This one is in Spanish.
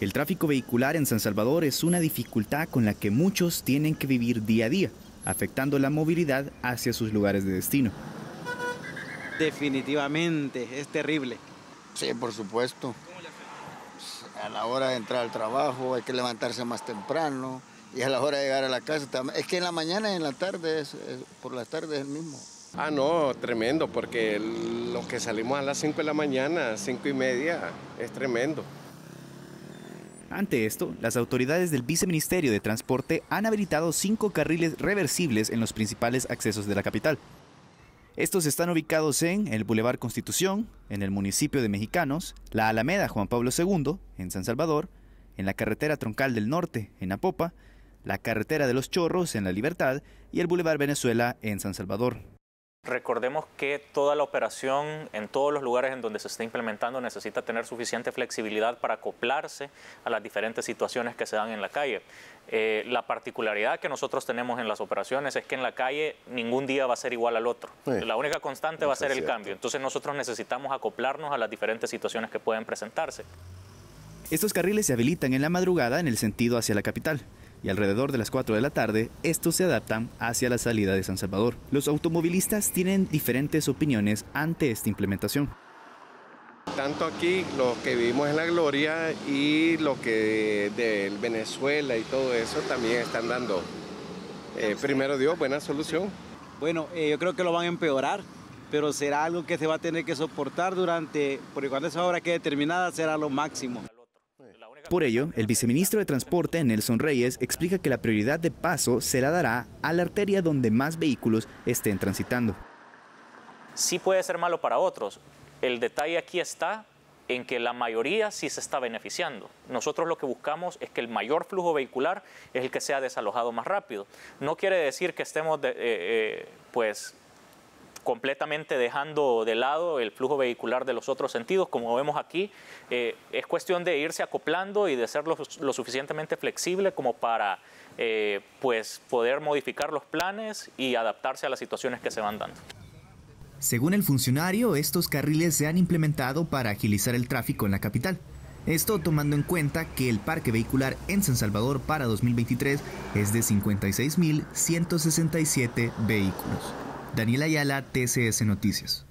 El tráfico vehicular en San Salvador es una dificultad con la que muchos tienen que vivir día a día, afectando la movilidad hacia sus lugares de destino. Definitivamente, es terrible. Sí, por supuesto. A la hora de entrar al trabajo hay que levantarse más temprano y a la hora de llegar a la casa Es que en la mañana y en la tarde, es, por las tardes es el mismo. Ah, no, tremendo, porque los que salimos a las 5 de la mañana, 5 y media, es tremendo. Ante esto, las autoridades del Viceministerio de Transporte han habilitado cinco carriles reversibles en los principales accesos de la capital. Estos están ubicados en el Boulevard Constitución, en el municipio de Mexicanos, la Alameda Juan Pablo II, en San Salvador, en la carretera troncal del norte, en Apopa, la carretera de los Chorros, en La Libertad, y el Boulevard Venezuela, en San Salvador. Recordemos que toda la operación en todos los lugares en donde se está implementando necesita tener suficiente flexibilidad para acoplarse a las diferentes situaciones que se dan en la calle. Eh, la particularidad que nosotros tenemos en las operaciones es que en la calle ningún día va a ser igual al otro. la única constante va a ser el cambio. Entonces nosotros necesitamos acoplarnos a las diferentes situaciones que pueden presentarse. Estos carriles se habilitan en la madrugada en el sentido hacia la capital y alrededor de las 4 de la tarde estos se adaptan hacia la salida de San Salvador. Los automovilistas tienen diferentes opiniones ante esta implementación. Tanto aquí, los que vivimos en la Gloria y los que de Venezuela y todo eso también están dando, eh, primero Dios, buena solución. Bueno, eh, yo creo que lo van a empeorar, pero será algo que se va a tener que soportar durante, porque cuando esa obra quede determinada será lo máximo. Por ello, el viceministro de Transporte, Nelson Reyes, explica que la prioridad de paso se la dará a la arteria donde más vehículos estén transitando. Sí puede ser malo para otros. El detalle aquí está en que la mayoría sí se está beneficiando. Nosotros lo que buscamos es que el mayor flujo vehicular es el que sea desalojado más rápido. No quiere decir que estemos eh, eh, pues completamente dejando de lado el flujo vehicular de los otros sentidos, como vemos aquí, eh, es cuestión de irse acoplando y de ser lo, suficientemente flexible como para eh, pues poder modificar los planes y adaptarse a las situaciones que se van dando. Según el funcionario, estos carriles se han implementado para agilizar el tráfico en la capital. Esto tomando en cuenta que el parque vehicular en San Salvador para 2023 es de 56.167 vehículos. Daniela Ayala, TCS Noticias.